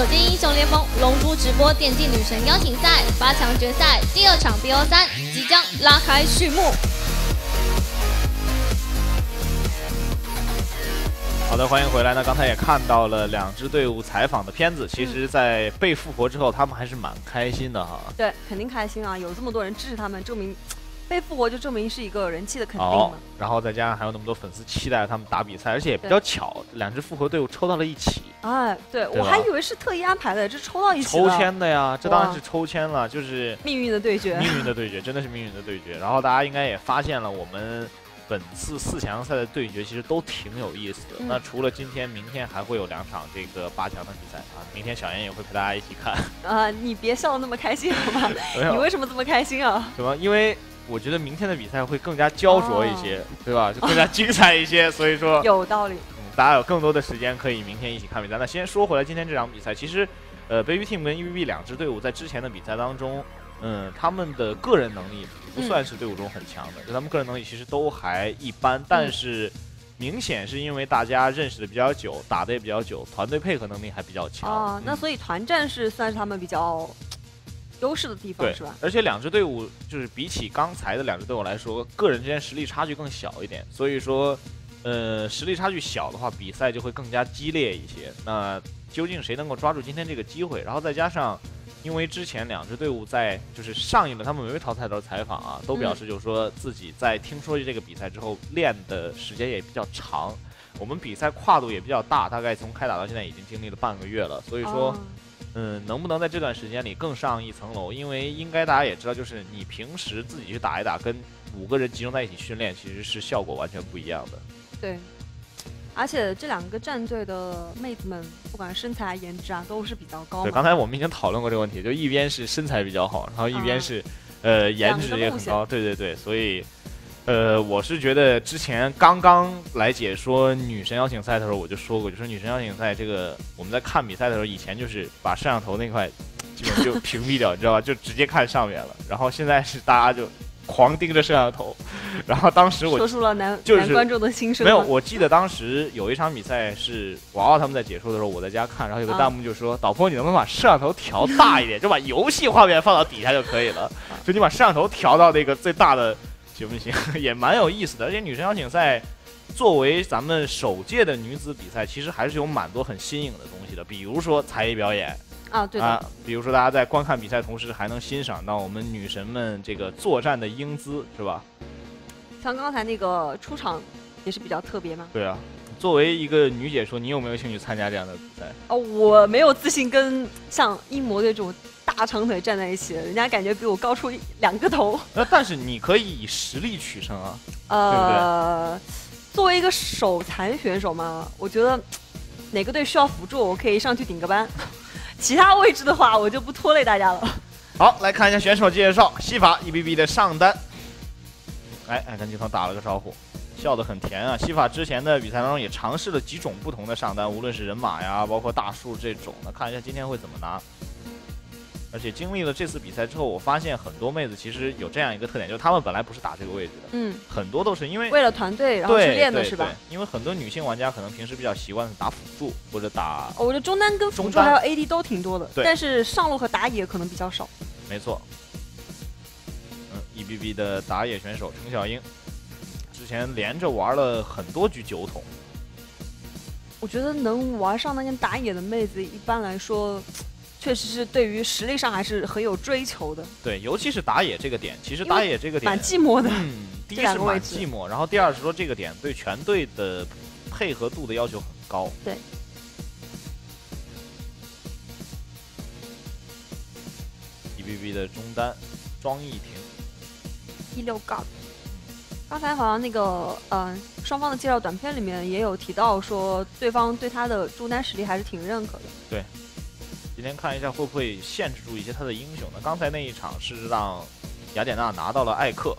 手机英雄联盟龙珠直播电竞女神邀请赛八强决赛第二场 BO 三即将拉开序幕。好的，欢迎回来。那刚才也看到了两支队伍采访的片子，其实，在被复活之后，他们还是蛮开心的哈。对，肯定开心啊！有这么多人支持他们，证明被复活就证明是一个人气的肯定嘛。然后再加上还有那么多粉丝期待他们打比赛，而且也比较巧，两支复活队伍抽到了一起。哎，对我还以为是特意安排的，这抽到一起。抽签的呀，这当然是抽签了，就是命运的对决。命运的对决，真的是命运的对决。然后大家应该也发现了我们。本次四强赛的对决其实都挺有意思的。那除了今天，明天还会有两场这个八强的比赛啊。明天小严也会陪大家一起看。啊，你别笑那么开心好吗？你为什么这么开心啊？什么？因为我觉得明天的比赛会更加焦灼一些，对吧？就更加精彩一些。所以说有道理。嗯，大家有更多的时间可以明天一起看比赛。那先说回来，今天这场比赛，其实，呃，Baby Team 跟 EVB 两支队伍在之前的比赛当中。嗯，他们的个人能力不算是队伍中很强的，就他们个人能力其实都还一般，但是明显是因为大家认识的比较久，打的也比较久，团队配合能力还比较强。哦，那所以团战是算是他们比较优势的地方，是吧？而且两支队伍就是比起刚才的两支队伍来说，个人之间实力差距更小一点，所以说，呃，实力差距小的话，比赛就会更加激烈一些。那究竟谁能够抓住今天这个机会？然后再加上。因为之前两支队伍在就是上一轮他们没被淘汰的采访啊，都表示就是说自己在听说这个比赛之后练的时间也比较长，我们比赛跨度也比较大，大概从开打到现在已经经历了半个月了，所以说，嗯，能不能在这段时间里更上一层楼？因为应该大家也知道，就是你平时自己去打一打，跟五个人集中在一起训练，其实是效果完全不一样的。对。而且这两个战队的妹子们，不管身材、颜值啊，都是比较高。对，刚才我们已经讨论过这个问题，就一边是身材比较好，然后一边是，呃，颜值也很高。对对对，所以，呃，我是觉得之前刚刚来解说女神邀请赛的时候，我就说过，就说女神邀请赛这个，我们在看比赛的时候，以前就是把摄像头那块基本就屏蔽掉，你知道吧？就直接看上面了。然后现在是大家就。狂盯着摄像头，然后当时我说出了男男观众的心声。没有，我记得当时有一场比赛是娃娃他们在解说的时候，我在家看，然后有个弹幕就说：“导播，你能不能把摄像头调大一点，就把游戏画面放到底下就可以了？就你把摄像头调到那个最大的行不行？也蛮有意思的。而且女神邀请赛作为咱们首届的女子比赛，其实还是有蛮多很新颖的东西的，比如说才艺表演。”啊，对啊，比如说大家在观看比赛同时，还能欣赏到我们女神们这个作战的英姿，是吧？像刚才那个出场也是比较特别嘛。对啊，作为一个女解说，你有没有兴趣参加这样的比赛？哦，我没有自信跟像英模队这种大长腿站在一起，人家感觉比我高出两个头。那但是你可以以实力取胜啊，呃，作为一个手残选手嘛，我觉得哪个队需要辅助，我可以上去顶个班。其他位置的话，我就不拖累大家了。好，来看一下选手介绍。西法 E B B 的上单，哎哎，跟镜头打了个招呼，笑得很甜啊。西法之前的比赛当中也尝试了几种不同的上单，无论是人马呀，包括大树这种的，看一下今天会怎么拿。而且经历了这次比赛之后，我发现很多妹子其实有这样一个特点，就是她们本来不是打这个位置的，嗯，很多都是因为为了团队然后去练的是吧？因为很多女性玩家可能平时比较习惯打辅助或者打，我觉得中单跟辅助还有 AD 都挺多的，但是上路和打野可能比较少。没错，嗯，EBB 的打野选手程小英，之前连着玩了很多局酒桶，我觉得能玩上那个打野的妹子，一般来说。确实是对于实力上还是很有追求的。对，尤其是打野这个点，其实打野这个点蛮寂寞的。嗯，第一是蛮寂寞，然后第二是说这个点对全队的配合度的要求很高。对。E B B 的中单庄逸婷，一六杠。刚才好像那个嗯，双方的介绍短片里面也有提到说，对方对他的中单实力还是挺认可的。对。今天看一下会不会限制住一些他的英雄呢？刚才那一场是让雅典娜拿到了艾克，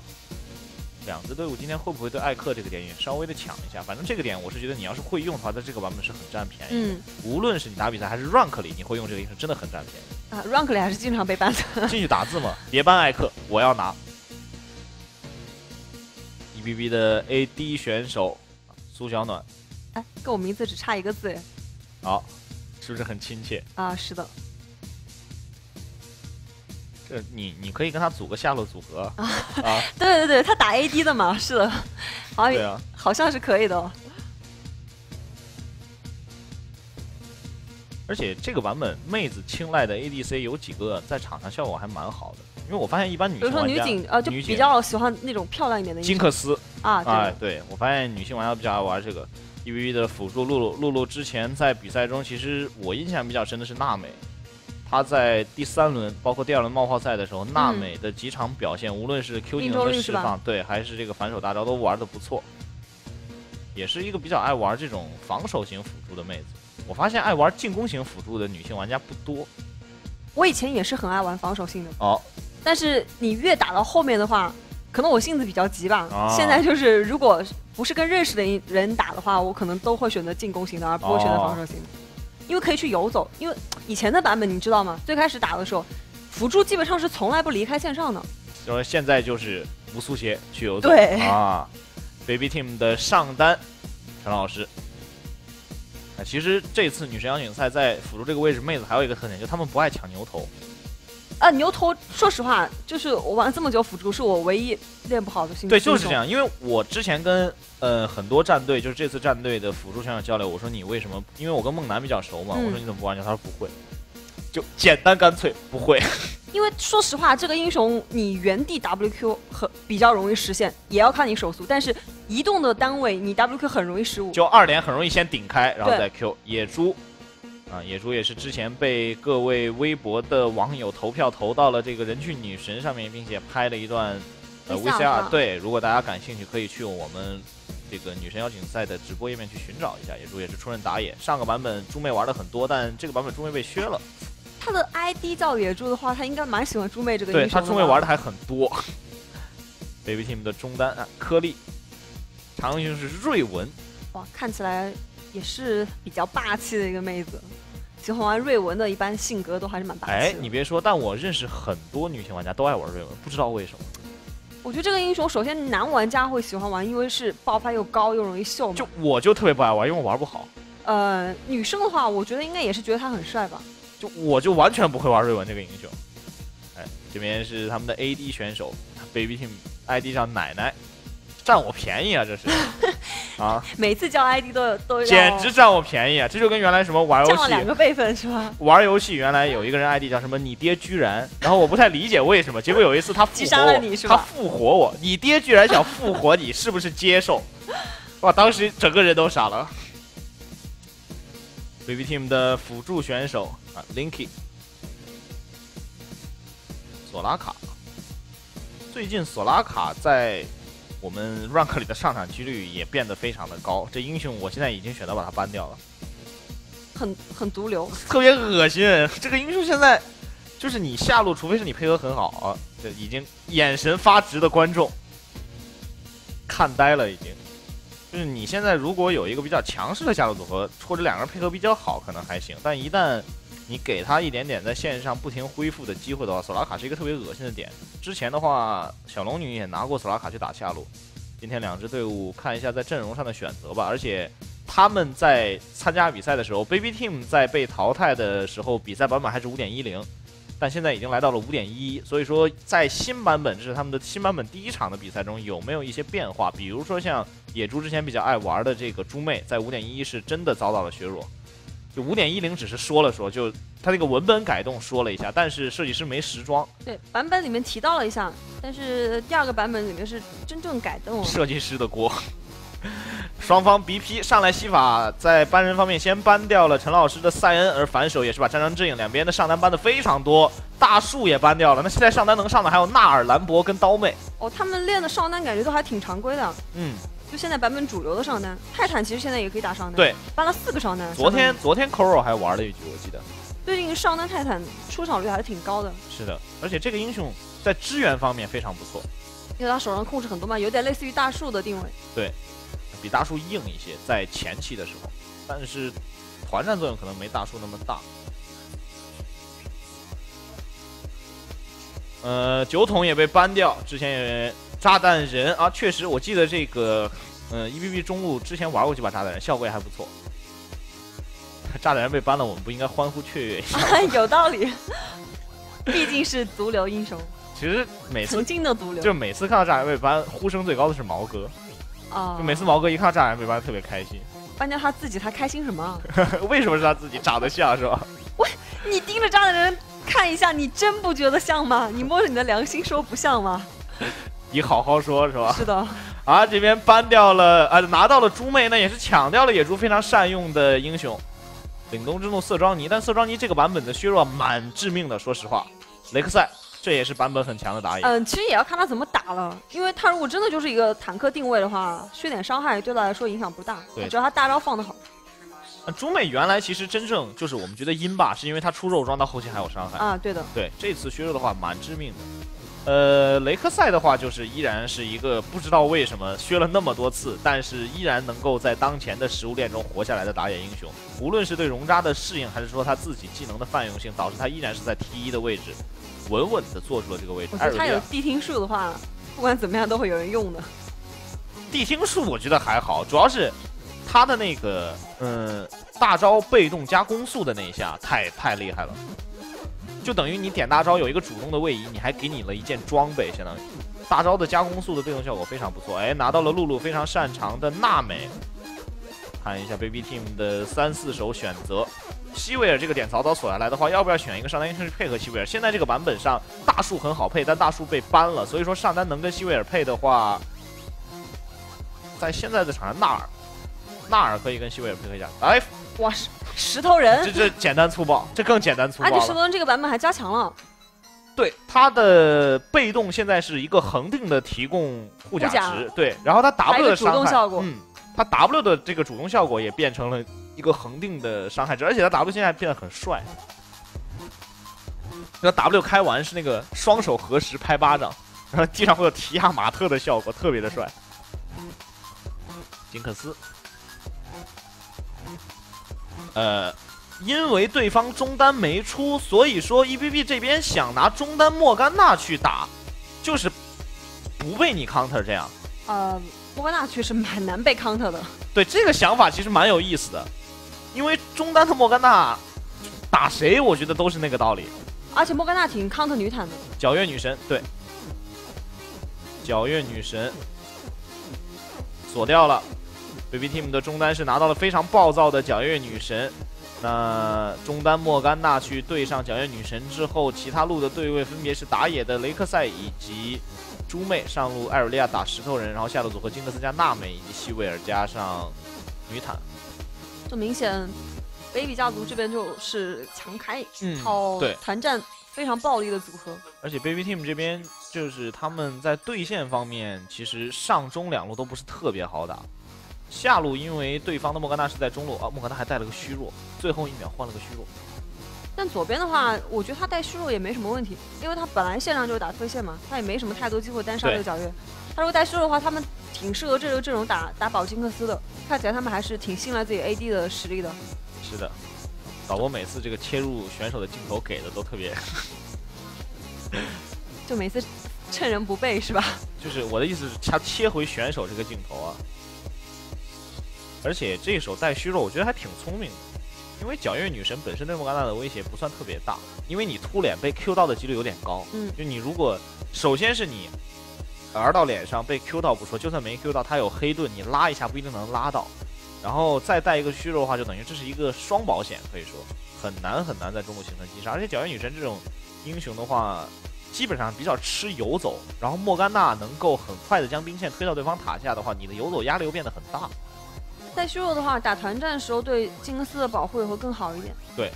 两支队伍今天会不会对艾克这个点也稍微的抢一下？反正这个点我是觉得你要是会用的话，在这个版本是很占便宜的。嗯，无论是你打比赛还是 rank 里，你会用这个英雄真的很占便宜啊。rank 里还是经常被 ban 的。进去打字嘛，别 ban 艾克，我要拿。E B B 的 A D 选手苏小暖，哎，跟我名字只差一个字。好。是不是很亲切？啊，是的，这你你可以跟他组个下路组合啊，对对对，他打 AD 的嘛，是的，好像好像是可以的哦。而且这个版本妹子青睐的 ADC 有几个在场上效果还蛮好的，因为我发现一般女比如说女警啊，就比较喜欢那种漂亮一点的金克斯啊，对啊，对我发现女性玩家比较爱玩这个 EVE 的辅助露露。露露之前在比赛中，其实我印象比较深的是娜美，她在第三轮包括第二轮冒泡赛的时候，娜美的几场表现，无论是 Q 技能的释放，对，还是这个反手大招都玩的不错，也是一个比较爱玩这种防守型辅助的妹子。我发现爱玩进攻型辅助的女性玩家不多。我以前也是很爱玩防守性的，哦，但是你越打到后面的话，可能我性子比较急吧。啊现在就是如果不是跟认识的人打的话，我可能都会选择进攻型的，而不会选择防守型的，因为可以去游走。因为以前的版本你知道吗？最开始打的时候，辅助基本上是从来不离开线上的。就是现在就是无速鞋去游走对啊，Baby Team 的上单陈老师。啊，其实这次女神邀请赛在辅助这个位置，妹子还有一个特点，就她们不爱抢牛头。啊，牛头，说实话，就是我玩了这么久辅助，是我唯一练不好的新对，就是这样。因为我之前跟呃很多战队，就是这次战队的辅助选手交流，我说你为什么？因为我跟梦楠比较熟嘛，嗯我说你怎么不玩牛？他说不会，就简单干脆不会。因为说实话，这个英雄你原地 WQ 很比较容易实现，也要看你手速。但是移动的单位你 WQ 很容易失误。就二连很容易先顶开，然后再 Q 野猪。啊，野猪也是之前被各位微博的网友投票投到了这个人气女神上面，并且拍了一段呃 VCR。对，如果大家感兴趣，可以去我们这个女神邀请赛的直播页面去寻找一下。野猪也是出任打野，上个版本猪妹玩的很多，但这个版本猪妹被削了。他的 ID 叫野猪的话，他应该蛮喜欢猪妹这个对英雄。他猪妹玩的还很多。Baby Team 的中单啊，颗粒，常用是瑞文，哇，看起来也是比较霸气的一个妹子。喜欢玩瑞文的，一般性格都还是蛮霸气的。哎，你别说，但我认识很多女性玩家都爱玩瑞文，不知道为什么。我觉得这个英雄首先男玩家会喜欢玩，因为是爆发又高又容易秀嘛。就我就特别不爱玩，因为我玩不好。呃，女生的话，我觉得应该也是觉得他很帅吧。就我就完全不会玩瑞文这个英雄。哎，这边是他们的 AD 选手，Baby Team ID 上奶奶，占我便宜啊！这是 啊，每次叫 ID 都有都有简直占我便宜啊！这就跟原来什么玩游降了两戏。个辈分是吧？玩游戏原来有一个人 ID 叫什么？你爹居然，然后我不太理解为什么，结果有一次他复击杀了活我，他你是吧复活我，你爹居然想复活你，是不是接受？哇，当时整个人都傻了。Baby Team 的辅助选手啊，Linky，索拉卡。最近索拉卡在我们 rank 里的上场几率也变得非常的高，这英雄我现在已经选择把它 ban 掉了。很很毒瘤。特别恶心。这个英雄现在就是你下路，除非是你配合很好啊，这已经眼神发直的观众看呆了，已经。就是你现在如果有一个比较强势的下路组合，或者两个人配合比较好，可能还行。但一旦你给他一点点在线上不停恢复的机会的话，索拉卡是一个特别恶心的点。之前的话，小龙女也拿过索拉卡去打下路。今天两支队伍看一下在阵容上的选择吧，而且他们在参加比赛的时候，Baby Team 在被淘汰的时候，比赛版本还是五点一零，但现在已经来到了五点一，所以说在新版本，这是他们的新版本第一场的比赛中有没有一些变化？比如说像野猪之前比较爱玩的这个猪妹，在五点一是真的遭到了削弱，就五点一零只是说了说，就他那个文本改动说了一下，但是设计师没时装，对，版本里面提到了一下，但是第二个版本里面是真正改动了。设计师的锅。双方 BP 上来，西法在搬人方面先搬掉了陈老师的塞恩，而反手也是把战张之影两边的上单搬的非常多，大树也搬掉了。那现在上单能上的还有纳尔、兰博跟刀妹。哦，他们练的上单感觉都还挺常规的，嗯，就现在版本主流的上单，泰坦其实现在也可以打上单，对，搬了四个上单。昨天昨天 c o r o 还玩了一局，我记得。最近上单泰坦出场率还是挺高的，是的，而且这个英雄在支援方面非常不错，因为他手上控制很多嘛，有点类似于大树的定位。对比大树硬一些，在前期的时候，但是团战作用可能没大树那么大。呃，酒桶也被搬掉，之前也炸弹人啊，确实，我记得这个，呃，EVP 中路之前玩过几把炸弹人，效果也还不错。炸弹人被搬了，我们不应该欢呼雀跃一下？有道理，毕竟是毒瘤英雄，其实每次曾经的毒瘤。就每次看到炸弹人被搬，呼声最高的是毛哥，啊，就每次毛哥一看到炸弹人被搬，特别开心。搬掉他自己，他开心什么？为什么是他自己长得像是吧？你盯着炸弹人看一下，你真不觉得像吗？你摸着你的良心说不像吗？你好好说，是吧？是的。啊，这边搬掉了，啊，拿到了猪妹，那也是抢掉了野猪非常善用的英雄。凛冬之怒色庄尼，但色庄尼这个版本的削弱蛮致命的，说实话。雷克赛，这也是版本很强的打野。嗯，其实也要看他怎么打了，因为他如果真的就是一个坦克定位的话，削点伤害对他来说影响不大。对，只要他大招放得好。猪妹原来其实真正就是我们觉得阴吧，是因为他出肉装到后期还有伤害啊。对的。对，这次削弱的话蛮致命的。呃，雷克赛的话就是依然是一个不知道为什么削了那么多次，但是依然能够在当前的食物链中活下来的打野英雄。无论是对容渣的适应，还是说他自己技能的泛用性，导致他依然是在 T 一的位置，稳稳的做出了这个位置。我觉得他有地听术的话，不管怎么样都会有人用的。地听术我觉得还好，主要是他的那个嗯大招被动加攻速的那一下太太厉害了。就等于你点大招有一个主动的位移，你还给你了一件装备，相当于大招的加攻速的被动效果非常不错。哎，拿到了露露非常擅长的娜美，看一下 Baby Team 的三四手选择。希维尔这个点早早锁下来的话，要不要选一个上单英雄去配合希维尔？现在这个版本上大树很好配，但大树被搬了，所以说上单能跟希维尔配的话，在现在的场上纳尔，纳尔可以跟希维尔配合一下。来，哇塞！石头人，这这简单粗暴，这更简单粗暴。而且石头人这个版本还加强了，对他的被动现在是一个恒定的提供护甲值，对，然后他 W 的伤害，嗯，他 W 的这个主动效果也变成了一个恒定的伤害值，而且他 W 现在变得很帅。那 W 开完是那个双手合十拍巴掌，然后地上会有提亚马特的效果，特别的帅。金克斯。呃，因为对方中单没出，所以说 E B B 这边想拿中单莫甘娜去打，就是不被你 counter 这样。呃，莫甘娜确实蛮难被 counter 的。对，这个想法其实蛮有意思的，因为中单的莫甘娜打谁，我觉得都是那个道理。而且莫甘娜挺 counter 女坦的。皎月女神，对，皎月女神锁掉了。Baby Team 的中单是拿到了非常暴躁的皎月女神，那中单莫甘娜去对上皎月女神之后，其他路的对位分别是打野的雷克赛以及猪妹，上路艾尔利亚打石头人，然后下路组合金克斯加娜美以及西维尔加上女坦。就明显，Baby 家族这边就是强开，嗯，对，团战非常暴力的组合。而且 Baby Team 这边就是他们在对线方面，其实上中两路都不是特别好打。下路因为对方的莫甘娜是在中路啊，莫甘娜还带了个虚弱，最后一秒换了个虚弱。但左边的话，我觉得他带虚弱也没什么问题，因为他本来线上就是打推线嘛，他也没什么太多机会单杀这个皎月。他如果带虚弱的话，他们挺适合这个阵容打打保金克斯的，看起来他们还是挺信赖自己 AD 的实力的。是的，导播每次这个切入选手的镜头给的都特别，就每次趁人不备是吧？就是我的意思是，他切回选手这个镜头啊。而且这一手带虚弱，我觉得还挺聪明的，因为皎月女神本身对莫甘娜的威胁不算特别大，因为你突脸被 Q 到的几率有点高。嗯，就你如果首先是你 R 到脸上被 Q 到不说，就算没 Q 到，他有黑盾，你拉一下不一定能拉到，然后再带一个虚弱的话，就等于这是一个双保险，可以说很难很难在中路形成击杀。而且皎月女神这种英雄的话，基本上比较吃游走，然后莫甘娜能够很快的将兵线推到对方塔下的话，你的游走压力又变得很大。带虚弱的话，打团战的时候对金克斯的保护也会更好一点。对。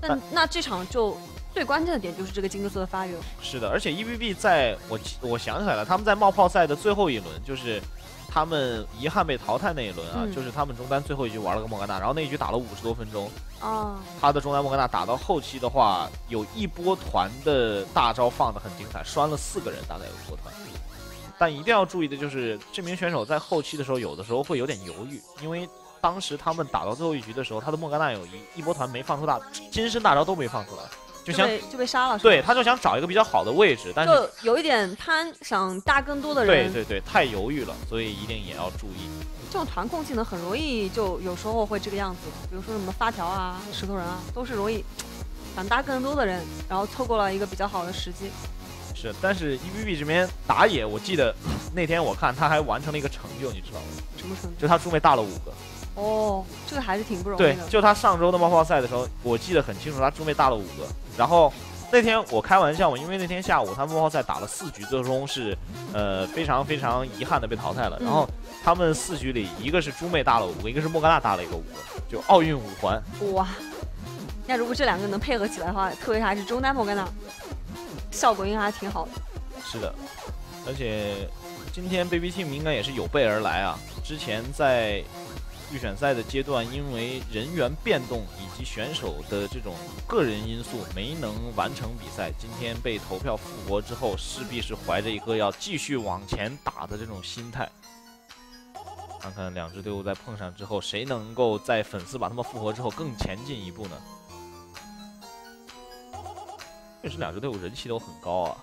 但那这场就最关键的点就是这个金克斯的发育。是的，而且 E B B 在我我想起来了，他们在冒泡赛的最后一轮，就是他们遗憾被淘汰那一轮啊，就是他们中单最后一局玩了个莫甘娜，然后那一局打了五十多分钟。啊。他的中单莫甘娜打到后期的话，有一波团的大招放的很精彩，拴了四个人，大概有一波团。但一定要注意的就是，这名选手在后期的时候，有的时候会有点犹豫，因为当时他们打到最后一局的时候，他的莫甘娜有一一波团没放出大金身大招都没放出来，就想被就被杀了。对，他就想找一个比较好的位置，但是就有一点贪想搭更多的人，对对对，太犹豫了，所以一定也要注意。这种团控技能很容易就有时候会这个样子。比如说什么发条啊、石头人啊，都是容易 想搭更多的人，然后错过了一个比较好的时机。是，但是 EBB 这边打野，我记得那天我看他还完成了一个成就，你知道吗？什么成就？就他猪妹大了五个。哦，这个还是挺不容易的对，。就他上周的冒泡赛的时候，我记得很清楚，他猪妹大了五个。然后那天我开玩笑嘛，因为那天下午他们冒泡赛打了四局，最终是呃非常非常遗憾的被淘汰了。嗯然后他们四局里，一个是猪妹大了五个，一个是莫甘娜大了一个五个，就奥运五环。哇，那如果这两个能配合起来的话，特别是还是中单莫甘娜，效果应该还挺好的。是的，而且今天 Baby Team 应该也是有备而来啊。之前在预选赛的阶段，因为人员变动以及选手的这种个人因素，没能完成比赛。今天被投票复活之后，势必是怀着一个要继续往前打的这种心态。看看两支队伍在碰上之后，谁能够在粉丝把他们复活之后更前进一步呢？这，两支队伍人气都很高啊。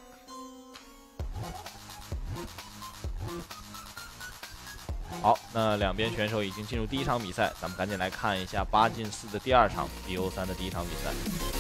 好，那两边选手已经进入第一场比赛，咱们赶紧来看一下八进四的第二场 BO 三的第一场比赛。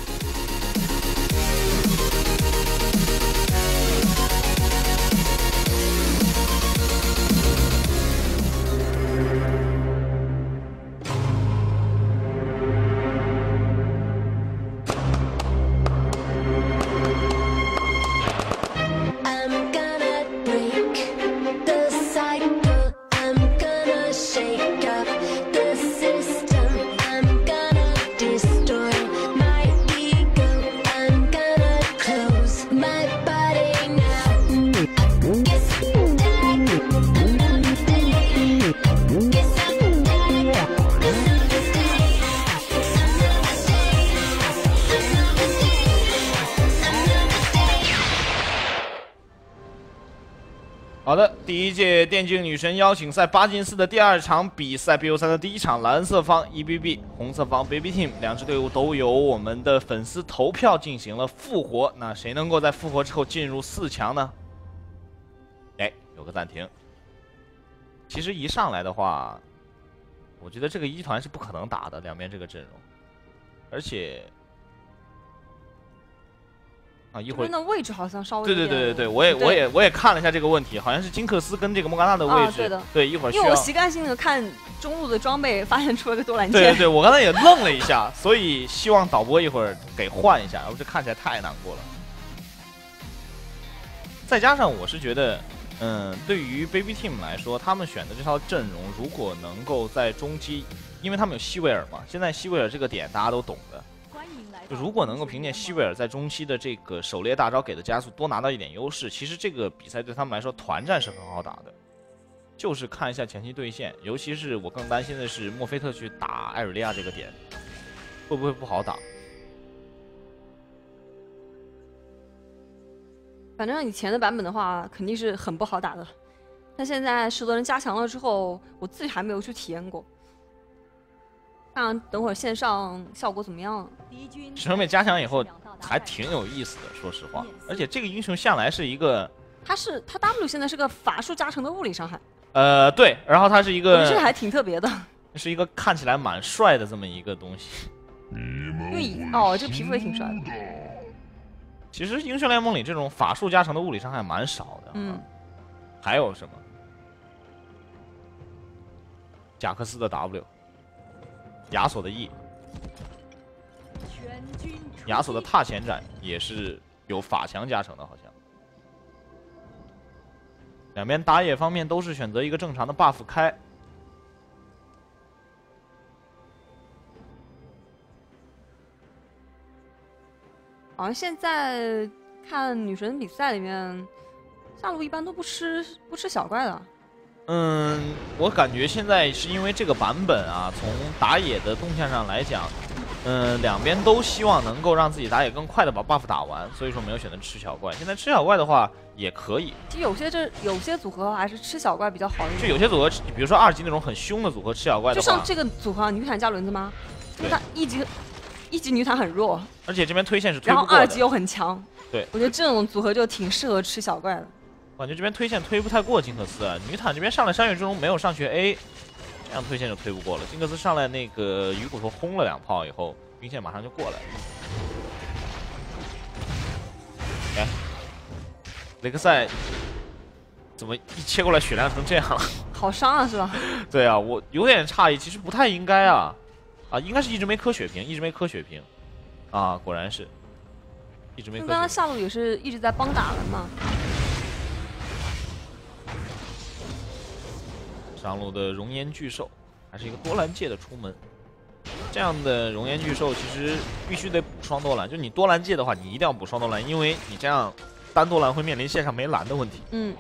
电竞女神邀请赛八进四的第二场比赛，BO 三的第一场，蓝色方 EBB，红色方 Baby Team 两支队伍都由我们的粉丝投票进行了复活。那谁能够在复活之后进入四强呢？哎，有个暂停。其实一上来的话，我觉得这个一团是不可能打的，两边这个阵容，而且啊一会儿这边的位置好像稍微对对对对对，我也我也我也看了一下这个问题，好像是金克斯跟这个莫甘娜的位置，啊对的一会儿因为我，习惯性的看中路的装备，发现出了个多兰剑。对对对，我刚才也愣了一下，所以希望导播一会儿给换一下，要不这看起来太难过了。再加上我是觉得，嗯，对于 Baby Team 来说，他们选的这套阵容，如果能够在中期，因为他们有希维尔嘛，现在希维尔这个点大家都懂的，就如果能够凭借希维尔在中期的这个狩猎大招给的加速多拿到一点优势，其实这个比赛对他们来说团战是很好打的。就是看一下前期对线，尤其是我更担心的是墨菲特去打艾瑞利亚这个点，会不会不好打？反正以前的版本的话，肯定是很不好打的。但现在十多人加强了之后，我自己还没有去体验过。看看等会儿线上效果怎么样。石头妹加强以后还挺有意思的，说实话。而且这个英雄向来是一个，他是他 W 现在是个法术加成的物理伤害，呃，对，然后他是一个这个还挺特别的。是一个看起来蛮帅的这么一个东西。因为哦，这个皮肤也挺帅的。其实英雄联盟里这种法术加成的物理伤害蛮少的。嗯，还有什么？贾克斯的 W，亚索的 E，亚索的踏前斩也是有法强加成的，好像。两边打野方面都是选择一个正常的 buff 开，好像现在看女神比赛里面，下路一般都不吃不吃小怪的。嗯，我感觉现在是因为这个版本啊，从打野的动向上来讲，嗯，两边都希望能够让自己打野更快的把 buff 打完，所以说没有选择吃小怪。现在吃小怪的话也可以，其实有些这有些组合还是吃小怪比较好一点就。有些组合，比如说二级那种很凶的组合吃小怪的话，就像这个组合，你不想加轮子吗？因为对他一级一级女坦很弱，而且这边推线是推然。后二级又很强。对我觉得这种组合就挺适合吃小怪的。感觉这边推线推不太过金克斯啊。女坦这边上来山岳之中没有上去 A，这样推线就推不过了。金克斯上来那个鱼骨头轰了两炮以后，兵线马上就过来了。哎，雷克赛怎么一切过来血量成这样了？好伤啊，是吧？对啊，我有点诧异，其实不太应该啊，啊，应该是一直没磕血瓶，一直没磕血瓶，啊，果然是，一直没刚刚下路也是一直在帮打人嘛。上路的熔岩巨兽，还是一个多兰界的出门。这样的熔岩巨兽其实必须得补双多兰，就你多兰界的话，你一定要补双多兰，因为你这样单多兰会面临线上没蓝的问题。嗯，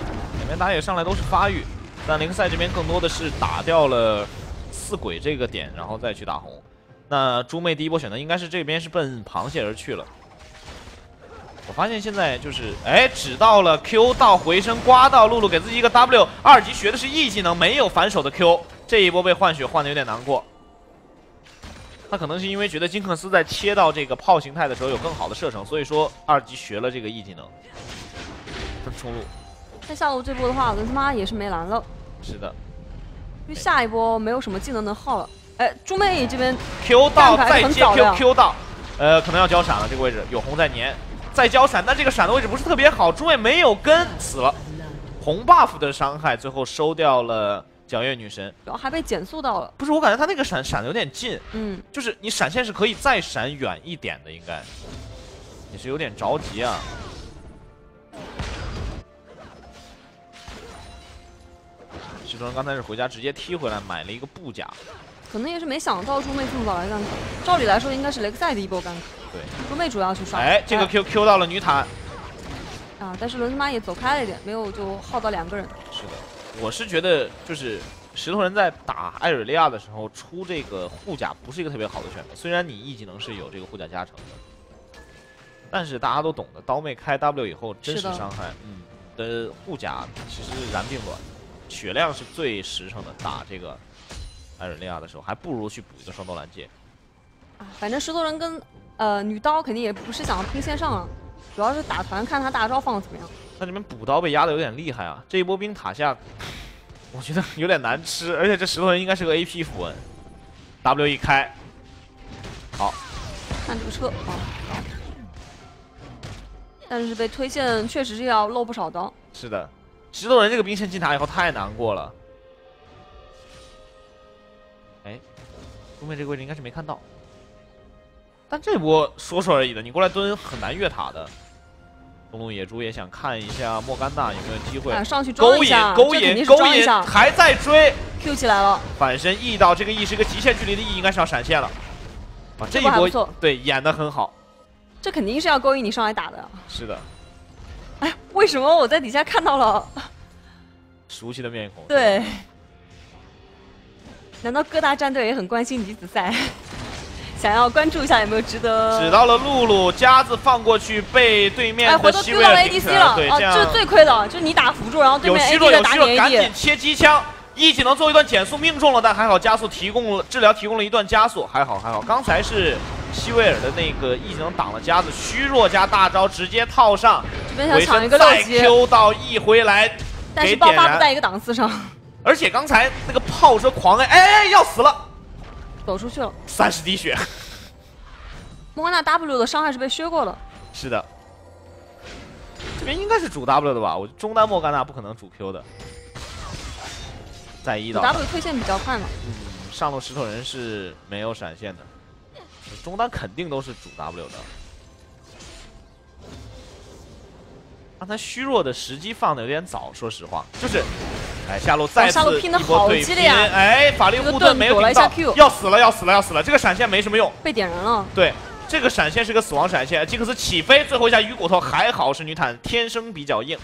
两边打野上来都是发育，但林克赛这边更多的是打掉了四鬼这个点，然后再去打红。那猪妹第一波选择应该是这边是奔螃蟹而去了。我发现现在就是，哎，只到了 Q 到回身刮到露露，给自己一个 W，二级学的是 E 技能，没有反手的 Q，这一波被换血换的有点难过。他可能是因为觉得金克斯在切到这个炮形态的时候有更好的射程，所以说二级学了这个 E 技能，分冲路。但下路这波的话，伦他妈也是没蓝了，是的因为下一波没有什么技能能耗了。哎，猪妹这边，Q 到再接 Q 的 Q 到，呃，可能要交闪了，这个位置有红在粘，再交闪，但这个闪的位置不是特别好，诸位没有跟，死了。红 buff 的伤害最后收掉了皎月女神。然后还被减速到了。不是，我感觉他那个闪闪的有点近，嗯，就是你闪现是可以再闪远一点的，应该你是有点着急啊。许多人刚才是回家直接踢回来买了一个布甲，可能也是没想到朱妹这么早来干。照理来说应该是雷克赛的一波干对，猪妹主要去刷。哎，这个 Q Q 到了女坦，啊，但是轮子妈也走开了一点，没有就耗到两个人。是的，我是觉得就是石头人在打艾瑞利亚的时候出这个护甲不是一个特别好的选择，虽然你 E 技能是有这个护甲加成的，但是大家都懂的，刀妹开 W 以后真实伤害，嗯，的护甲其实燃并卵，血量是最实诚的。打这个艾瑞利亚的时候，还不如去补一个双刀拦截。啊，反正石头人跟呃女刀肯定也不是想要拼线上了，主要是打团看他大招放的怎么样。那你们补刀被压的有点厉害啊！这一波兵塔下，我觉得有点难吃，而且这石头人应该是个 AP 符文，W 一开，好看这个车啊，但是被推线确实是要漏不少刀。是的，石头人这个兵线进塔以后太难过了。哎，后面这个位置应该是没看到，但这波说说而已的，你过来蹲很难越塔的。东东野猪也想看一下莫甘娜有没有机会啊，上去勾引，勾引勾引，还在追，，Q 起来了。反身 E 到这个 E 是一个极限距离的 E，应该是要闪现了。啊，这一波对演的很好，这肯定是要勾引你上来打的。是的，哎，为什么我在底下看到了？熟悉的面孔。对，难道各大战队也很关心女子赛？想要关注一下有没有值得？指到了露露，夹子放过去被对面哎，回头的西威丢到 ADC 了对，啊，这样这是最亏的，就是你打辅助，然后对面有虚 AD 弱在打你有虚弱，赶紧。切机枪，一技能做一段减速命中了，但还好加速提供了治疗提供了一段加速，还好还好。刚才是西维尔的那个一技能挡了夹子，虚弱加大招直接套上，这边想回抢一个再，Q 到 E 回来，但是爆发不在一个档次上，而且刚才那个炮车狂哎哎要死了，走出去了。三十滴血，莫甘娜 W 的伤害是被削过的，是的。这边应该是主 W 的吧？我中单莫甘娜不可能主 Q 的。再一的 W 推线比较快嘛。嗯，上路石头人是没有闪现的，中单肯定都是主 W 的。刚才虚弱的时机放的有点早，说实话，就是，哎，下路再次好一波对拼，激烈啊哎，法力护盾没有到要死了，要死了，要死了！这个闪现没什么用，被点燃了，对，这个闪现是个死亡闪现。金克斯起飞，最后一下鱼骨头还好是女坦天生比较硬，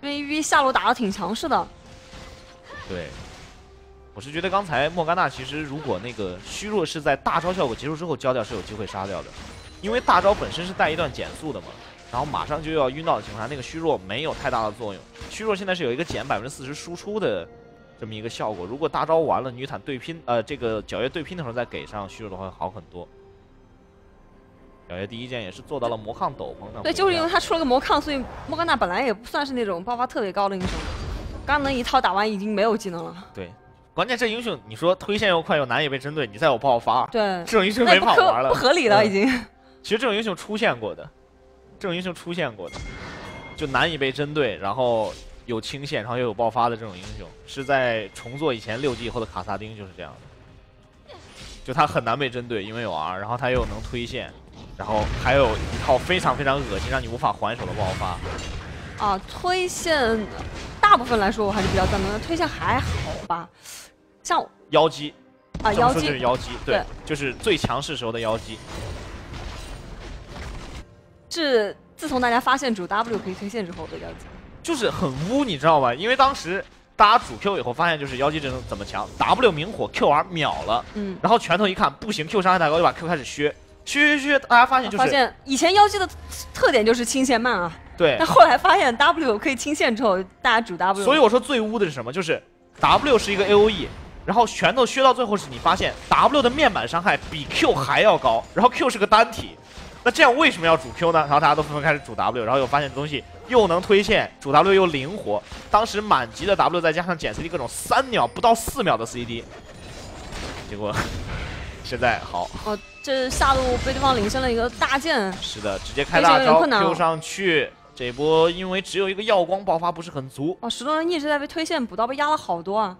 因为 V 下路打的挺强势的，对，我是觉得刚才莫甘娜其实如果那个虚弱是在大招效果结束之后交掉是有机会杀掉的，因为大招本身是带一段减速的嘛，然后马上就要晕倒的情况下，那个虚弱没有太大的作用。虚弱现在是有一个减百分之四十输出的这么一个效果。如果大招完了，女坦对拼，呃，这个皎月对拼的时候再给上虚弱的话，会好很多。皎月第一件也是做到了魔抗斗篷的，对，就是因为他出了个魔抗，所以莫甘娜本来也不算是那种爆发特别高的英雄。刚能一套打完已经没有技能了。对，关键这英雄你说推线又快又难以被针对，你再有爆发，对，这种英雄没法玩了，不合理了嗯已经。其实这种英雄出现过的，这种英雄出现过的，就难以被针对，然后有清线，然后又有爆发的这种英雄，是在重做以前六级以后的卡萨丁就是这样的。就他很难被针对，因为有 R，然后他又能推线，然后还有一套非常非常恶心，让你无法还手的爆发。啊，推线大部分来说我还是比较赞同的，推线还好吧。像妖姬啊妖姬就是，妖姬，对，对就是最强势时候的妖姬。是自从大家发现主 W 可以推线之后的妖姬。就是很污，你知道吧？因为当时大家主 Q 以后发现，就是妖姬这种怎么强，W 明火 QR 秒了，嗯，然后拳头一看不行，Q 伤害太高，就把 Q 开始削，削削削，大家发现就是发现以前妖姬的特点就是清线慢啊，对但，后来发现 W 可以清线之后，大家主 W。所以我说最污的是什么？就是 W 是一个 A O E，然后拳头削到最后是你发现 W 的面板伤害比 Q 还要高，然后 Q 是个单体，那这样为什么要主 Q 呢？然后大家都纷纷开始主 W，然后又发现东西又能推线，主 W 又灵活，当时满级的 W 再加上减 CD 各种三秒不到四秒的 CD，结果 现在好哦，这下路被对方领先了一个大剑，是的，直接开大招 Q 上去，这波因为只有一个耀光爆发不是很足，哦，石头人一直在被推线补刀，被压了好多啊。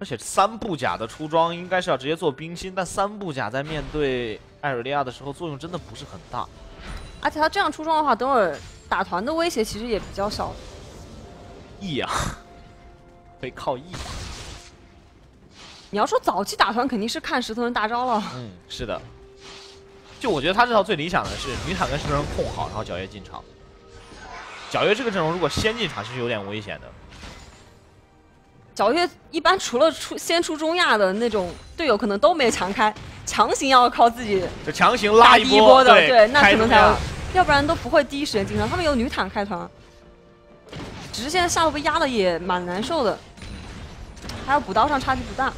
而且三步甲的出装应该是要直接做冰心，但三步甲在面对艾瑞利亚的时候作用真的不是很大。而且他这样出装的话，等会儿打团的威胁其实也比较小。E 呀、可以靠 E。你要说早期打团，肯定是看石头人大招了。嗯，是的。就我觉得他这套最理想的是女坦跟石头人控好，然后皎月进场。皎月这个阵容如果先进场，其实有点危险的。皎月一般除了出先出中亚的那种队友，可能都没有强开，强行要靠自己就强行拉一波的，对，对，那可能才要不然都不会第一时间进场。他们有女坦开团，只是现在下路被压的也蛮难受的，还有补刀上差距不大。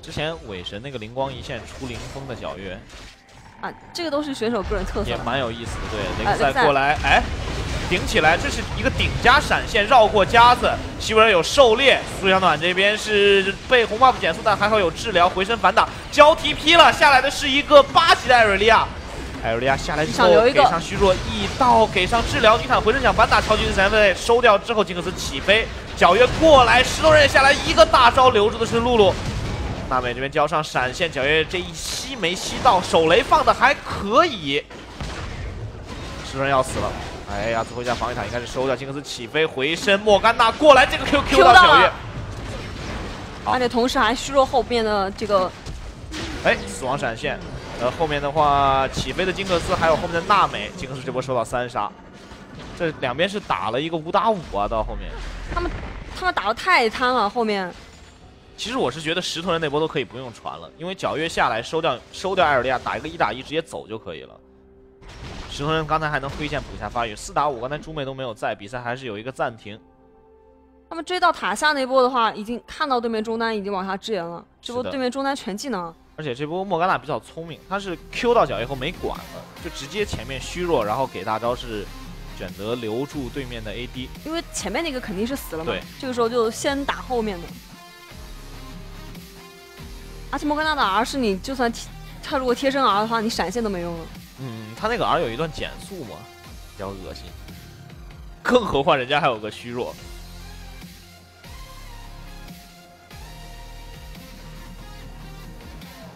之前韦神那个灵光一现出灵风的皎月啊，这个都是选手个人特色也。蛮有意思的。对，哎雷克赛过来，哎，顶起来，这是一个顶加闪现绕过夹子，西维尔有狩猎，苏小暖这边是被红 buff 减速，但还好有治疗，回身反打，交 TP 了，下来的是一个八级的艾瑞利亚。艾瑞利亚下来之后给上虚弱一刀，给上治疗，女坦回身想反打，超级三位收掉之后，金克斯起飞，皎月过来，石头人也下来一个大招，留住的是露露。娜美这边交上闪现，皎月这一吸没吸到，手雷放的还可以。石头人要死了，哎呀，最后一下防御塔应该是收掉，金克斯起飞回身，莫甘娜过来，这个 Q Q Q 到皎月而且同时还虚弱后面的这个哎，死亡闪现。呃，后面的话，起飞的金克斯还有后面的娜美，金克斯这波收到三杀，这两边是打了一个五打五啊，到后面。他们他们打的太贪了，后面其实我是觉得石头人那波都可以不用传了，因为皎月下来收掉收掉艾尔利亚，打一个一打一直接走就可以了。石头人刚才还能推线补一下发育，四打五，刚才猪妹都没有在，比赛还是有一个暂停。他们追到塔下那波的话，已经看到对面中单已经往下支援了，这波对面中单全技能。而且这波莫甘娜比较聪明，他是 Q 到皎月后没管了，就直接前面虚弱，然后给大招是选择留住对面的 AD。因为前面那个肯定是死了嘛对，这个时候就先打后面的。而且莫甘娜的 R 是你就算贴他如果贴身 R 的话，你闪现都没用了。嗯，他那个 R 有一段减速嘛，比较恶心。更何况人家还有个虚弱。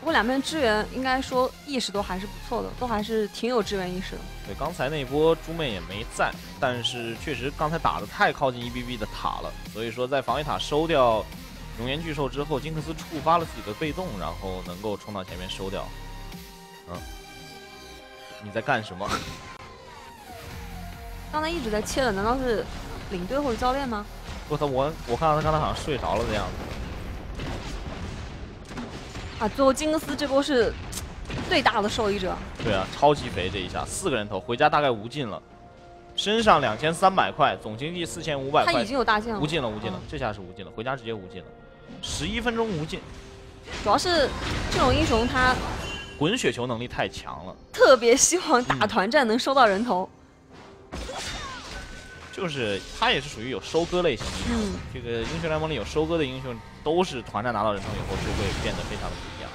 不过两边支援应该说意识都还是不错的，都还是挺有支援意识的。对，刚才那波猪妹也没在，但是确实刚才打的太靠近 EBB 的塔了，所以说在防御塔收掉熔岩巨兽之后，金克斯触发了自己的被动，然后能够冲到前面收掉。嗯，你在干什么？刚才一直在切的，难道是领队或者教练吗？我操，我我看到他刚才好像睡着了的样子。啊，最后金克斯这波是最大的受益者。对啊，超级肥这一下，四个人头，回家大概无尽了，身上两千三百块，总经济四千五百块他已，经有大剑了无。尽了，无尽了嗯，这下是无尽了，回家直接无尽了。十一分钟无尽，主要是这种英雄他滚雪球能力太强了。特别希望打团战能收到人头。就是他也是属于有收割类型的英雄。嗯这个英雄联盟里有收割的英雄，都是团战拿到人头以后就会变得非常的不一样。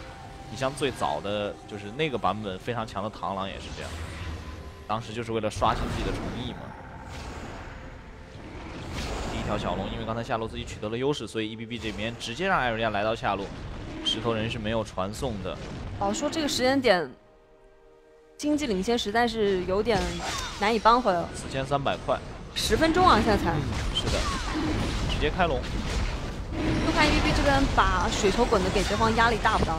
你像最早的就是那个版本非常强的螳螂也是这样，当时就是为了刷新自己的诚意嘛。条小龙，因为刚才下路自己取得了优势，所以 EBB 这边直接让艾瑞亚来到下路，石头人是没有传送的。哦说这个时间点，经济领先实在是有点难以扳回了。四千三百块，十分钟啊，现在才。是的，直接开龙。就看 E B B 这边把水球滚的给对方压力大不大？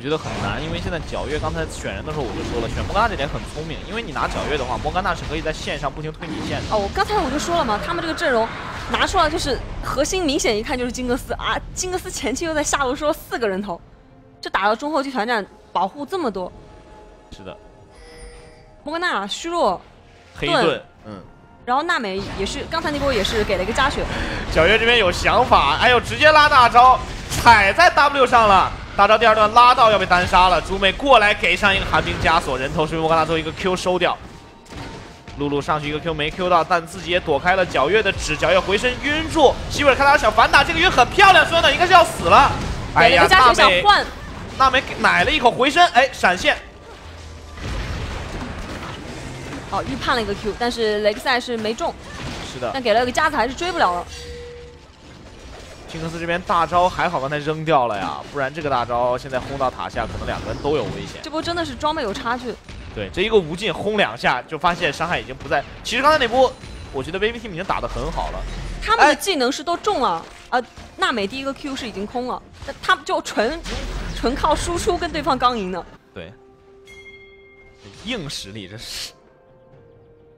我觉得很难，因为现在皎月刚才选人的时候我就说了，选莫甘娜这点很聪明，因为你拿皎月的话，莫甘娜是可以在线上不停推你线的。哦，我刚才我就说了嘛，他们这个阵容拿出来就是核心，明显一看就是金戈斯啊。金戈斯前期又在下路说四个人头，这打到中后期团战保护这么多，是的，莫甘娜虚弱，黑盾盾，嗯，然后娜美也是刚才那波也是给了一个加血，皎月这边有想法，哎呦，直接拉大招，踩在 W 上了。大招第二段拉到要被单杀了，猪妹过来给上一个寒冰枷锁，人头是被莫甘娜最后一个 Q 收掉。露露上去一个 Q 没 Q 到，但自己也躲开了皎月的指，皎月回身晕住，希维尔看他想反打，这个晕很漂亮，说呢应该是要死了。哎呀，娜美血想换，娜美给奶了一口回身，哎，闪现，哦预判了一个 Q，但是雷克赛是没中，是的，但给了一个夹子还是追不了了。金克斯这边大招还好，刚才扔掉了呀，不然这个大招现在轰到塔下，可能两个人都有危险。这波真的是装备有差距，对，这一个无尽轰两下，就发现伤害已经不在。其实刚才那波，我觉得 Baby Team 已经打得很好了。他们的哎技能是都中了，呃，娜美第一个 Q 是已经空了，那他们就纯纯靠输出跟对方刚赢的。对，硬实力这是。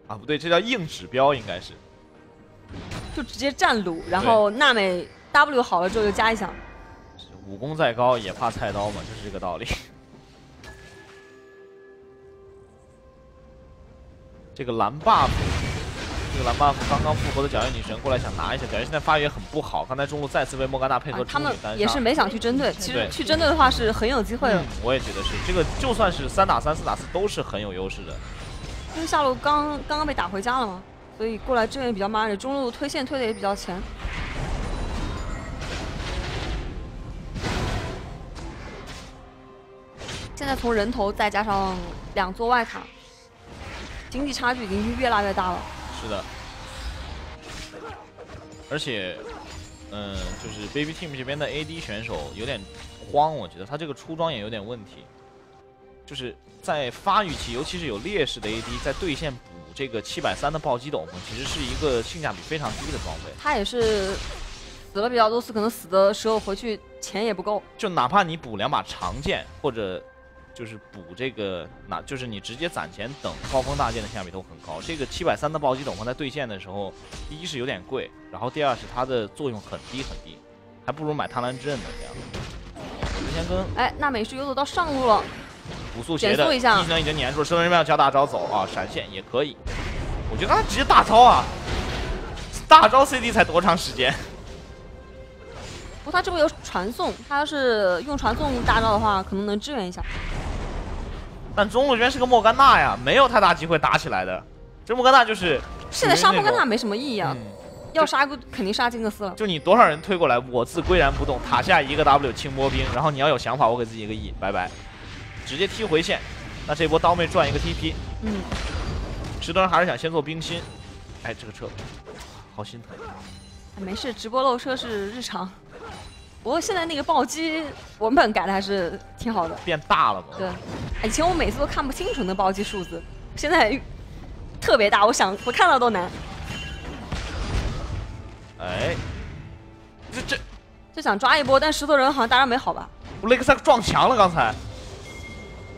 啊，不对，这叫硬指标，应该是。就直接站撸，然后娜美 W 好了之后就加一下。武功再高也怕菜刀嘛，就是这个道理。这个蓝 buff，这个蓝 buff 刚刚复活的皎月女神过来想拿一下，皎月现在发育也很不好，刚才中路再次被莫甘娜配合啊，他们。也是没想去针对，其实去针对的话是很有机会的嗯，，我也觉得是，这个就算是三打三、四打四都是很有优势的。因为下路刚刚刚被打回家了嘛，所以过来支援也比较慢，而且中路推线推的也比较前。现在从人头再加上两座外塔，经济差距已经越拉越大了。是的，而且，嗯，就是 Baby Team 这边的 AD 选手有点慌，我觉得他这个出装也有点问题，就是在发育期，尤其是有劣势的 AD 在对线补这个七百三的暴击斗篷，其实是一个性价比非常低的装备。他也是死了比较多次，可能死的时候回去钱也不够。就哪怕你补两把长剑，或者就是补这个，哪就是你直接攒钱等高峰大剑的性价比都很高。这个七百三的暴击斗篷在对线的时候，第一是有点贵，然后第二是它的作用很低很低，还不如买贪婪之刃呢。这样，之前跟哎，娜美是游走到上路了，补速减速一下技能已经粘住了，生人要交大招走啊，闪现也可以。我觉得他直接大招啊，大招 CD 才多长时间？不过他这波有传送，他要是用传送大招的话，可能能支援一下。但中路这边是个莫甘娜呀，没有太大机会打起来的。这莫甘娜就是现在杀莫甘娜没什么意义啊，嗯要杀个肯定杀金克斯了。就你多少人推过来，我自岿然不动，塔下一个 W 清波兵，然后你要有想法，我给自己一个 E，拜拜，直接踢回线。那这波刀妹赚一个 TP，嗯，石头人还是想先做冰心。哎，这个车好心疼。没事，直播漏车是日常。不过现在那个暴击文本改的还是挺好的。变大了嘛？对，以前我每次都看不清楚那暴击数字，现在特别大，我想不看到都难。哎，这这就想抓一波，但石头人好像大招没好吧？雷克赛撞墙了，刚才。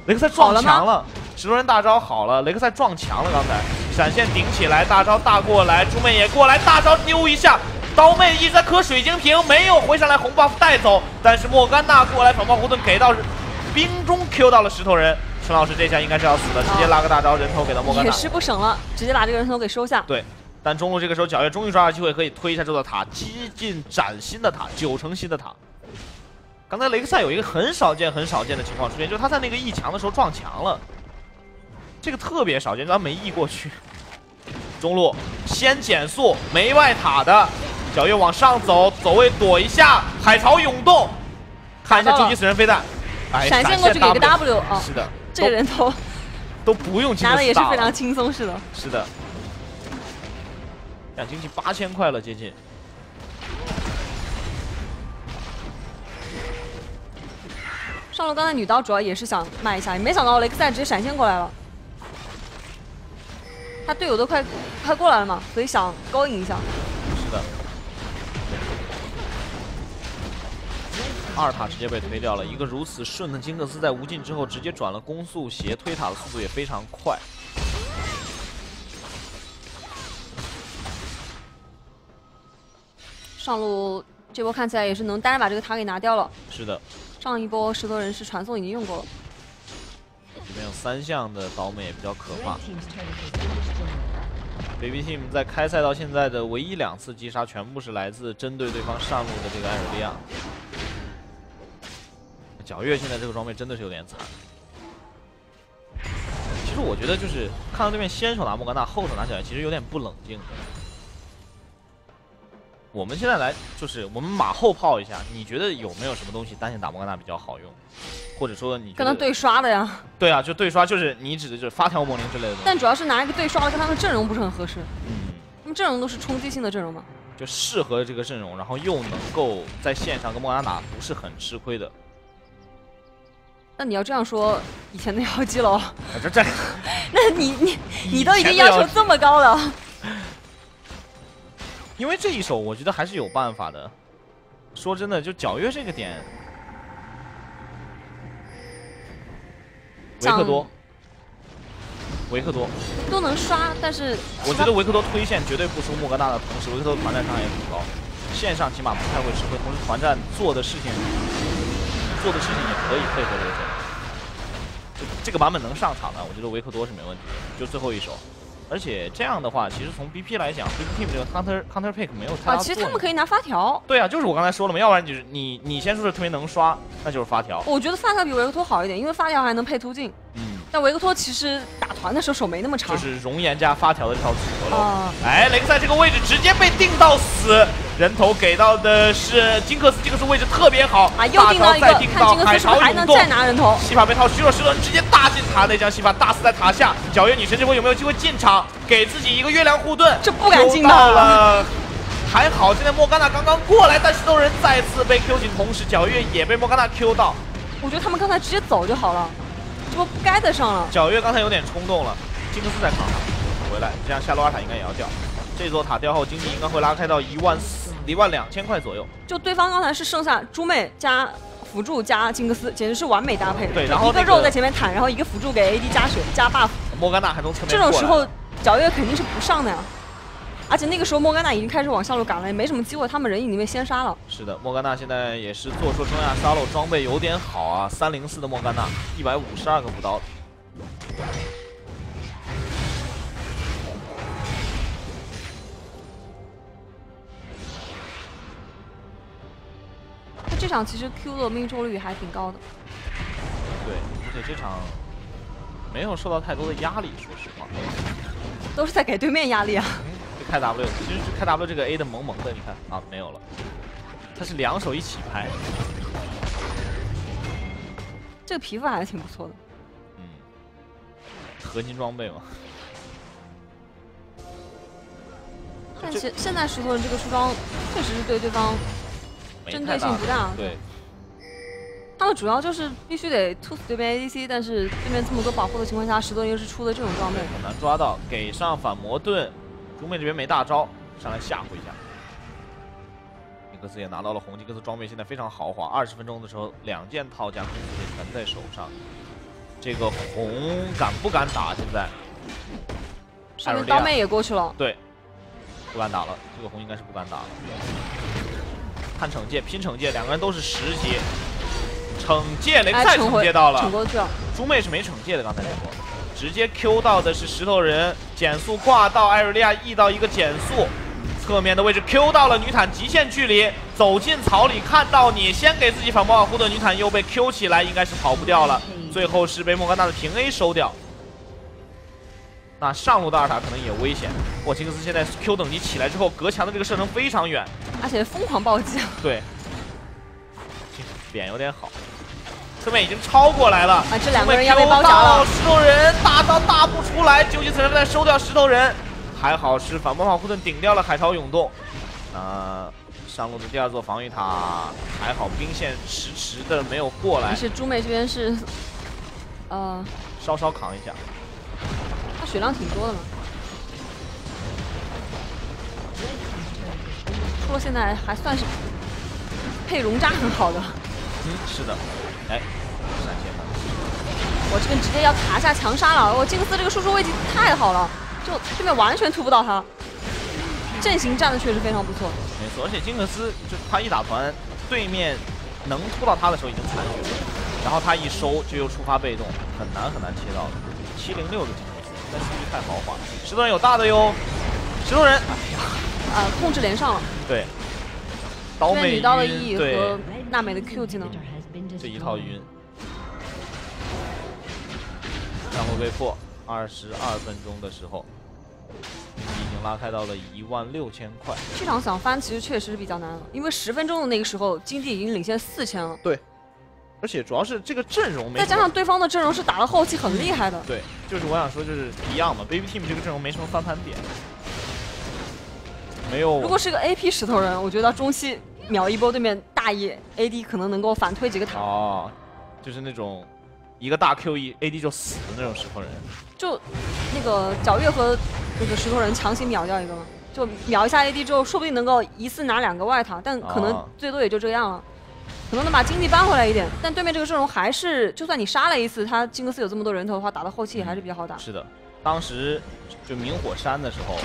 雷克赛撞好了吗墙了，石头人大招好了，雷克赛撞墙了，刚才闪现顶起来，大招大过来，猪妹也过来，大招丢一下，刀妹一直在磕水晶瓶，没有回上来红 buff 带走，但是莫甘娜过来反爆护盾给到冰中 Q 到了石头人，陈老师这下应该是要死的，直接拉个大招人头给到莫甘也娜。是不省了，直接把这个人头给收下。对，但中路这个时候皎月终于抓到机会，可以推一下这座塔，激进崭新的塔，九成新的塔。刚才雷克赛有一个很少见、很少见的情况出现，就是他在那个 E 墙的时候撞墙了，这个特别少见，他没 E 过去。中路先减速，没外塔的，皎月往上走，走位躲一下，海潮涌动，看一下终极死神飞弹，哎，闪现过去给个 W 啊，是的，这个人头都 都不用金拿的也是非常轻松，是的。是的，两经济八千块了，接近。上路刚才女刀主要也是想卖一下，没想到雷克赛直接闪现过来了。他队友都快快过来了嘛，所以想勾引一下。是的，二塔直接被推掉了。一个如此顺的金克斯，在无尽之后直接转了攻速鞋，推塔的速度也非常快。上路这波看起来也是能单人把这个塔给拿掉了。是的，上一波石头人是传送已经用过了，里面有三项的刀妹也比较可怕。Baby Team 在开赛到现在的唯一两次击杀，全部是来自针对对方上路的这个艾尔利亚。皎月现在这个装备真的是有点惨。其实我觉得就是看到对面先手拿莫甘娜，后手拿皎月，其实有点不冷静。我们现在来就是我们马后炮一下，你觉得有没有什么东西单线打莫甘娜比较好用？或者说你觉得跟他对刷的呀。对啊，就对刷，就是你指的就是发条魔灵之类的。但主要是拿一个对刷的，跟他们阵容不是很合适。嗯，他们阵容都是冲击性的阵容嘛。就适合这个阵容，然后又能够在线上跟莫甘娜打，不是很吃亏的。那你要这样说，以前的妖姬喽？啊这这。那你你你都已经要求。这么高了，因为这一手我觉得还是有办法的。说真的，就皎月这个点，维克多，维克多，都能刷，但是我觉得维克多推线绝对不输莫格纳的同时，维克多团战伤害也很高，线上起码不太会吃亏，同时团战做的事情，做的事情也可以配合这个阵容。就这个版本能上场的，我觉得维克多是没问题的，就最后一手。而且这样的话，其实从 BP 来讲，BP Team 这个 counter counter pick 没有太大啊。其实他们可以拿发条。对啊，就是我刚才说了嘛，要不然就是你你先说是特别能刷，那就是发条。我觉得发条比维克托好一点，因为发条还能配突进。嗯，但维克托其实打团的时候手没那么长。就是熔岩加发条的这套组合喽。啊，哎，雷克赛这个位置直接被定到死，人头给到的是金克斯，金克斯位置特别好，啊，又定到一个，再定看金克到海斯还能再拿人头？西法被套虚弱，石头人直接大进塔内，将西法大死在塔下。皎月女神这波有没有机会进场，给自己一个月亮护盾？这不敢进到了。还好，现在莫甘娜刚刚过来，但石头人再次被 Q 进，同时皎月也被莫甘娜 Q 到。我觉得他们刚才直接走就好了，这波不该再上了。皎月刚才有点冲动了，金克斯在扛他回来，这样下路二塔应该也要掉。这座塔掉后，经济应该会拉开到一万四、一万两千块左右。就对方刚才是剩下猪妹加辅助加金克斯，简直是完美搭配。对然后那个一个肉在前面坦，然后一个辅助给 AD 加血加 buff。莫甘娜还从侧面这种时候，皎月肯定是不上的呀。而且那个时候莫甘娜已经开始往下路赶了，也没什么机会，他们人已经被先杀了。是的，莫甘娜现在也是做出中亚沙漏，装备有点好啊，三零四的莫甘娜，一百五十二个补刀。他这场其实 Q 的命中率还挺高的。对，而且这场没有受到太多的压力，说实话。都是在给对面压力啊！这开 W，其实开 W 这个 A 的萌萌的，你看啊，没有了，他是两手一起拍，这个皮肤还是挺不错的。嗯，核心装备嘛。这但是现在石头人这个出装确实是对对方，针对性不大对，他们主要就是必须得突死对面 ADC，但是对面这么多保护的情况下，石头人又是出的这种装备，很难抓到，给上反魔盾，猪妹这边没大招，上来吓唬一下。尼克斯也拿到了红尼克斯装备，现在非常豪华。二十分钟的时候，两件套加攻速也全在手上。这个红敢不敢打？现在上面刀妹也过去了。对，不敢打了，这个红应该是不敢打了。看惩戒，拼惩戒，两个人都是十级。惩戒，雷克哎，赛惩戒到了惩，过去了。猪妹是没惩戒的，刚才那波，直接 Q 到的是石头人，减速挂到艾瑞利亚 E 到一个减速，侧面的位置 Q 到了女坦极限距离，走进草里看到你，先给自己反包保护盾女坦又被 Q 起来，应该是跑不掉了。最后是被莫甘娜的平 A 收掉。那上路的二塔可能也危险。沃金克斯现在 Q 等级起来之后，隔墙的这个射程非常远，而且疯狂暴击啊！对，脸有点好。侧面已经超过来了，啊这两个人要被包夹了。石头人大招打不出来，究竟此时在收掉石头人，还好是反魔法护盾顶掉了海潮涌动。那上路的第二座防御塔还好，兵线迟迟的没有过来。但，是朱妹这边是，呃，稍稍扛一下。他血量挺多的嘛。出了现在还算是配容渣很好的，嗯，是的，哎，闪现了。我这边直接要卡下强杀了。我金克斯这个输出位置太好了，就对面完全突不到他，阵型站的确实非常不错。没错，而且金克斯就他一打团，对面能突到他的时候已经残血了，然后他一收就又触发被动，很难很难切到的。七零六的金克斯，但数据太豪华。石头人有大的哟，石头人，哎呀，啊，控制连上了，对，刀妹女刀的 E 和娜美的 Q 技能，这一套晕，然后被迫二十二分钟的时候，经济已经拉开到了一万六千块。这场想翻其实确实是比较难了，因为十分钟的那个时候，经济已经领先四千了，对，而且主要是这个阵容没再加上对方的阵容是打到后期很厉害的，对，就是我想说，就是一样嘛。Baby Team 这个阵容没什么翻盘点，没有。如果是个 AP 石头人，我觉得中期秒一波对面大 E AD 可能能够反推几个塔，哦，就是那种一个大 QE AD 就死的那种石头人。就那个皎月和那个石头人强行秒掉一个嘛，就秒一下 AD 之后，说不定能够一次拿两个外塔，但可能哦最多也就这样了。可能能把经济扳回来一点，但对面这个阵容还是，就算你杀了一次，他金克斯有这么多人头的话，打到后期也还是比较好打。是的，当时就明火山的时候，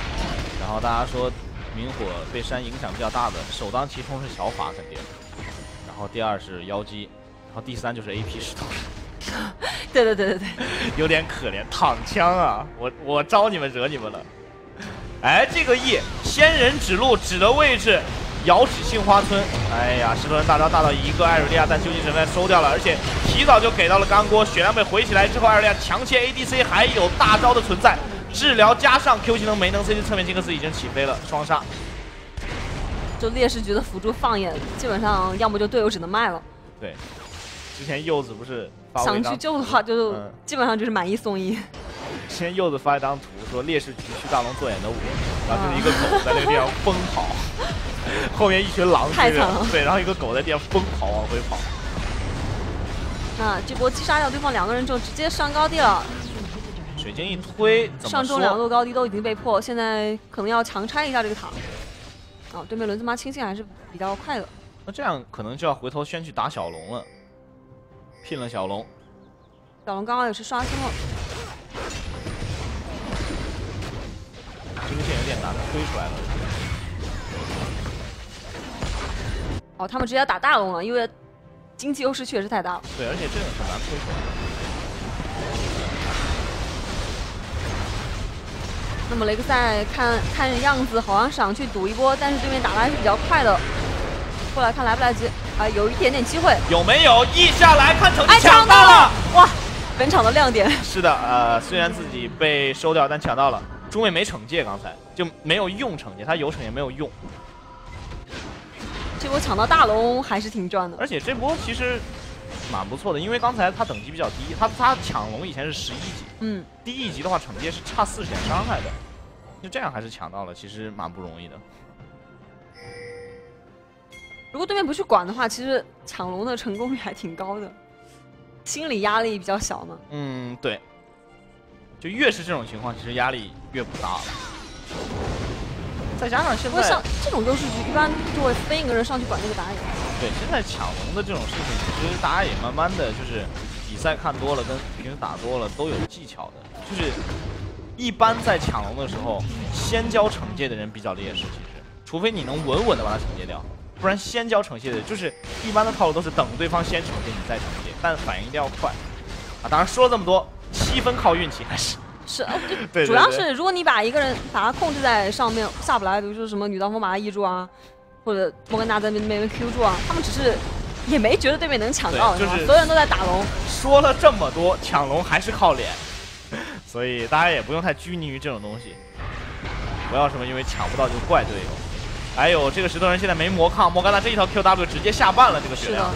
然后大家说明火被山影响比较大的，首当其冲是小法肯定，然后第二是妖姬，然后第三就是 AP 石头人，对对对对对，有点可怜，躺枪啊！我我招你们惹你们了。哎，这个 E 仙人指路指的位置，遥指杏花村。哎呀，石头人大招大到一个艾瑞利亚，但究竟神在收掉了，而且提早就给到了干锅，血量被回起来之后，艾瑞利亚强切 ADC 还有大招的存在，治疗加上 Q 技能没能 C 侧面金克斯已经起飞了，双杀。就劣势局的辅助放眼，基本上要么就队友只能卖了，对，之前柚子不是发想去救的话就嗯基本上就是买一送一。之前柚子发一张图说劣势局去大龙做眼的我，然后就是一个狗在那个地方疯跑，后面一群狼追着太惨了，对，然后一个狗在地上疯跑往回跑。那这波击杀掉对方两个人之后，直接上高地了，水晶一推，上中两？路高地都已经被破，现在可能要强拆一下这个塔。啊，对面轮子妈清线还是比较快的。那这样可能就要回头先去打小龙了，聘了小龙，小龙刚刚也是刷新了，这个线有点难推出来了。哦，他们直接打大龙了，因为经济优势确实太大了。对，而且这个很难推出来。那么雷克赛看看样子好像想去赌一波，但是对面打的还是比较快的。过来看来不来及啊、有一点点机会。有没有 E 下来看成绩哎，抢到了？！哇，本场的亮点。是的，呃，虽然自己被收掉，但抢到了。中卫没惩戒，刚才就没有用惩戒，他有惩戒没有用。这波抢到大龙还是挺赚的。而且这波其实蛮不错的，因为刚才他等级比较低，他他抢龙以前是十一级，嗯，低一级的话惩戒是差四十点伤害的，就这样还是抢到了，其实蛮不容易的。如果对面不去管的话，其实抢龙的成功率还挺高的，心理压力比较小嘛。嗯，对，就越是这种情况，其实压力越不大了。再加上现在像这种优势局，一般就会分一个人上去管那个打野。对现在抢龙的这种事情，其实大家也慢慢的就是比赛看多了，跟平时打多了都有技巧的，就是一般在抢龙的时候，先交惩戒的人比较劣势，其实除非你能稳稳的把他惩戒掉，不然先交惩戒的，就是一般的套路都是等对方先惩戒你再惩戒，但反应一定要快啊！当然说了这么多，七分靠运气还是 是，哦对对对主要是如果你把一个人把他控制在上面下不来，比如说什么女刀锋把他 E 住啊，或者莫甘娜在那边 Q 住啊，他们只是也没觉得对面能抢到，就是所有人都在打龙。说了这么多，抢龙还是靠脸，所以大家也不用太拘泥于这种东西，不要什么因为抢不到就怪队友。还有这个石头人现在没魔抗，莫甘娜这一条 QW 直接下半了这个血量。，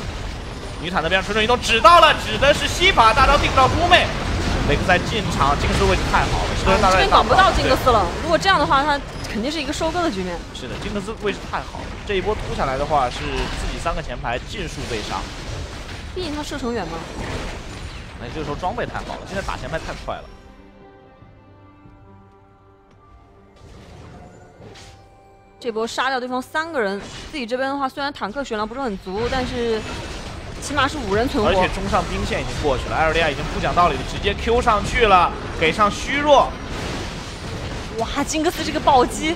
女坦那边蠢蠢欲动，指到了，指的是西法大招定不到姑妹。雷克赛进场，金克斯位置太好了，石头人大啊这招不到金克斯了。如果这样的话，他肯定是一个收割的局面。是的，金克斯位置太好了，这一波突下来的话，是自己三个前排尽数被杀。毕竟他射程远嘛。那也就是说装备太好了，现在打前排太快了。这波杀掉对方三个人，自己这边的话虽然坦克血量不是很足，但是起码是五人存活而且。中上兵线已经过去了，艾尔利亚已经不讲道理的直接 Q 上去了，给上虚弱。哇，金克斯这个暴击，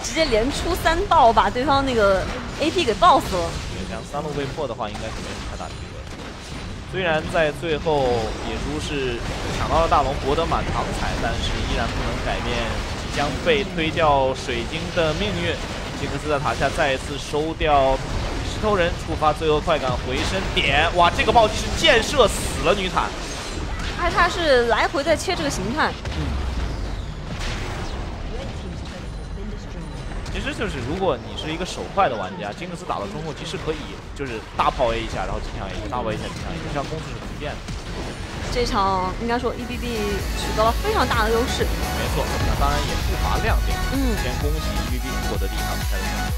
直接连出三爆，把对方那个 AP 给爆死了。这样三路被破的话，应该是没什么太大机会。虽然在最后野猪是抢到了大龙，博得满堂彩，但是依然不能改变即将被推掉水晶的命运。金克斯在塔下再一次收掉石头人，触发最后快感回身点。哇，这个暴击是箭射死了女坦。而且他是来回在切这个形态，其实就是如果你是一个手快的玩家，金克斯打到中后期是可以就是大炮 A 一下，然后进场 A 一下，大炮 A 一下进场 A，这样攻势是不变的。这场应该说 EDD 取得了非常大的优势。没错，那当然也不乏亮点。嗯，先恭喜 EDD 获得第一场比赛的胜利。